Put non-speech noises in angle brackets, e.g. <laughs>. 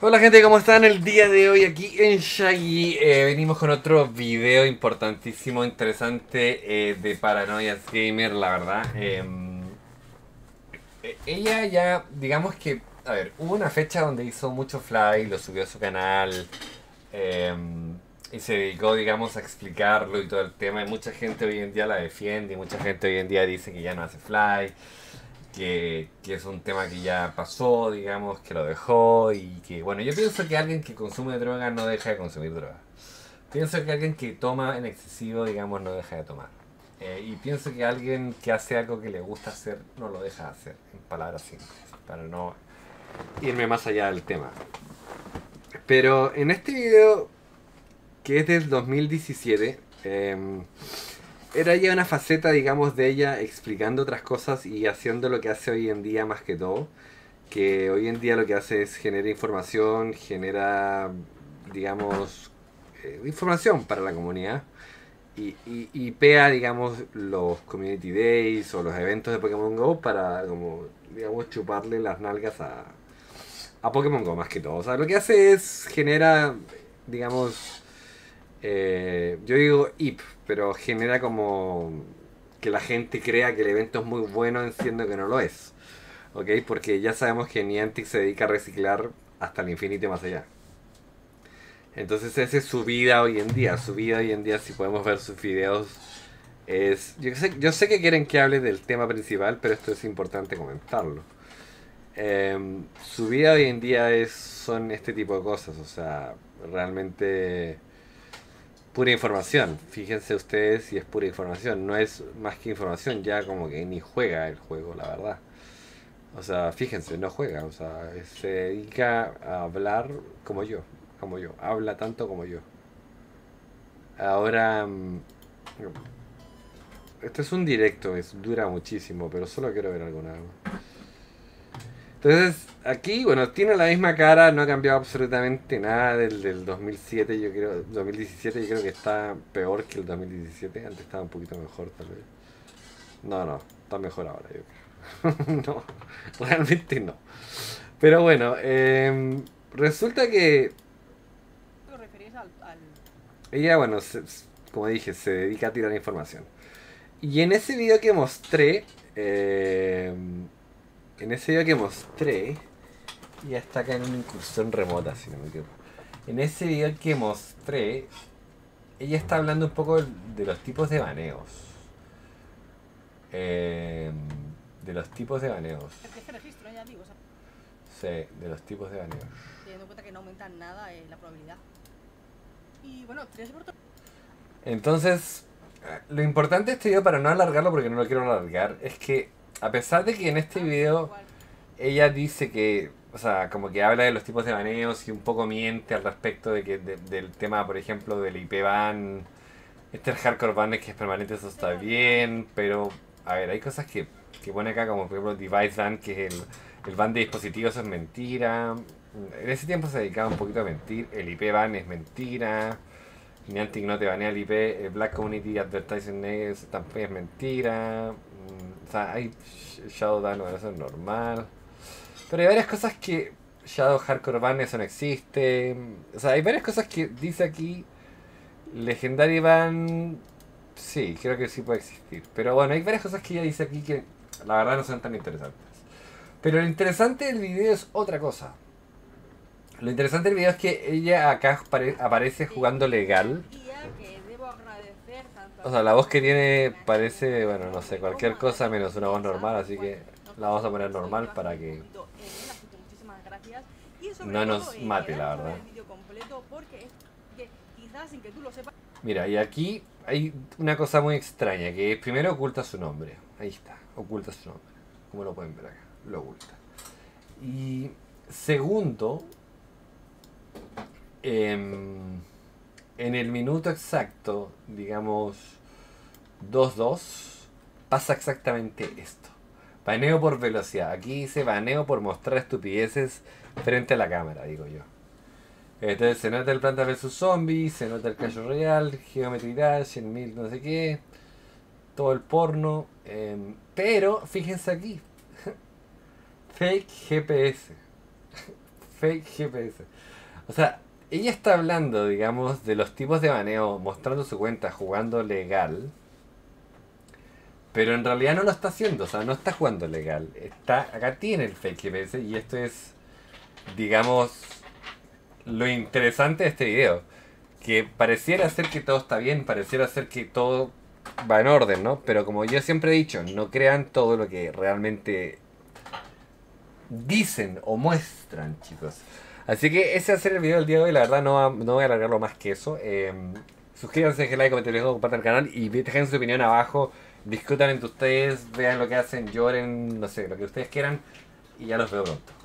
Hola gente, ¿cómo están? El día de hoy aquí en Shaggy eh, venimos con otro video importantísimo, interesante eh, de Paranoias Gamer, la verdad. Em, eh, ella ya, digamos que, a ver, hubo una fecha donde hizo mucho fly, lo subió a su canal em, y se dedicó, digamos, a explicarlo y todo el tema. Y mucha gente hoy en día la defiende y mucha gente hoy en día dice que ya no hace fly que, es un tema que ya pasó, digamos, que lo dejó y que, bueno, yo pienso que alguien que consume droga no deja de consumir droga. Pienso que alguien que toma en excesivo, digamos, no deja de tomar. Eh, y pienso que alguien que hace algo que le gusta hacer no lo deja de hacer, en palabras simples, para no irme más allá del tema. Pero en este video, que es del 2017, eh, em, era ya una faceta, digamos, de ella explicando otras cosas y haciendo lo que hace hoy en día más que todo. Que hoy en día lo que hace es genera información, genera, digamos, eh, información para la comunidad. Y, y, pea, digamos, los community days o los eventos de Pokémon Go para, como, digamos, chuparle las nalgas a, a Pokémon Go más que todo. O sea, lo que hace es genera, digamos, eh, yo digo IP, pero genera como que la gente crea que el evento es muy bueno, siendo que no lo es. ¿Ok? Porque ya sabemos que Niantic se dedica a reciclar hasta el infinito y más allá. Entonces esa es su vida hoy en día. Su vida hoy en día, si podemos ver sus videos, es... Yo sé, yo sé que quieren que hable del tema principal, pero esto es importante comentarlo. Em, su vida hoy en día es, son este tipo de cosas. O sea, realmente pura información. Fíjense ustedes si es pura información. No es más que información, ya como que ni juega el juego, la verdad. O sea, fíjense, no juega. O sea, se dedica a hablar como yo. Como yo. Habla tanto como yo. Ahora... Esto es un directo, es, dura muchísimo, pero solo quiero ver alguna. Entonces, aquí, bueno, tiene la misma cara, no ha cambiado absolutamente nada del, del 2007, yo creo, 2017, yo creo que está peor que el 2017, antes estaba un poquito mejor tal vez. No, no, está mejor ahora, yo creo. <laughs> no, realmente no. Pero bueno, eh, resulta que... Ella, bueno, como dije, se dedica a tirar información. Y en ese video que mostré, eh, en ese video que mostré, y está acá en una incursión remota, si no me equivoco. En ese video que mostré, ella está hablando un poco de los tipos de baneos. Eh, de los tipos de baneos. Este registro, ya digo. Sí, de los tipos de baneos. Teniendo en cuenta que no aumenta nada eh, la probabilidad. Y bueno, tres por Entonces, eh, lo importante de este video, para no alargarlo porque no lo quiero alargar, es que a pesar de que en este video ella dice que, o sea, como que habla de los tipos de baneos y un poco miente al respecto de que del tema, por ejemplo, del IP ban, este hardcore ban es que es permanente, eso está bien, pero, a ver, hay cosas que, que pone acá, como por ejemplo device ban, que es el, el ban de dispositivos, es mentira. En ese tiempo se dedicaba un poquito a mentir, el IP ban es mentira. Niantic no te banea el IP, el Black Community Advertising Names tampoco es mentira. O sea, hay Shadow Dan, bueno, eso es normal. Pero hay varias cosas que Shadow Hardcore Ban, eso no existe. O sea, hay varias cosas que dice aquí. Legendary Ban, sí, creo que sí puede existir. Pero bueno, hay varias cosas que ella dice aquí que la verdad no son tan interesantes. Pero lo interesante del video es otra cosa. Lo interesante del video es que ella acá aparece jugando legal. O sea, la voz que tiene parece, bueno, no sé, cualquier cosa menos una voz normal, así que la vamos a poner normal para que no nos mate, la verdad. Mira, y aquí hay una cosa muy extraña, que primero oculta su nombre. Ahí está, oculta su nombre. Como lo pueden ver acá, lo oculta. Y segundo, eh, en el minuto exacto, digamos 2-2, pasa exactamente esto. Baneo por velocidad. Aquí dice baneo por mostrar estupideces frente a la cámara, digo yo. Entonces se nota el Planta vs Zombies, se nota el Clash Royale, Geometry Dash, el mil no sé qué, todo el porno. Em, pero fíjense aquí, <laughs> fake GPS. <laughs> fake GPS. O sea, ella está hablando, digamos, de los tipos de baneo, mostrando su cuenta, jugando legal. Pero en realidad no lo está haciendo, o sea, no está jugando legal. Está, acá tiene el fake GPS y esto es, digamos, lo interesante de este video. Que pareciera ser que todo está bien, pareciera ser que todo va en orden, ¿no? Pero como yo siempre he dicho, no crean todo lo que realmente dicen o muestran, chicos. Así que ese va a ser el video del día de hoy. La verdad, no, no voy a alargarlo más que eso. Eh, suscríbanse, dejen like, comenten, compartan el canal y dejen su opinión abajo. Discutan entre ustedes, vean lo que hacen, lloren, no sé, lo que ustedes quieran. Y ya los veo pronto.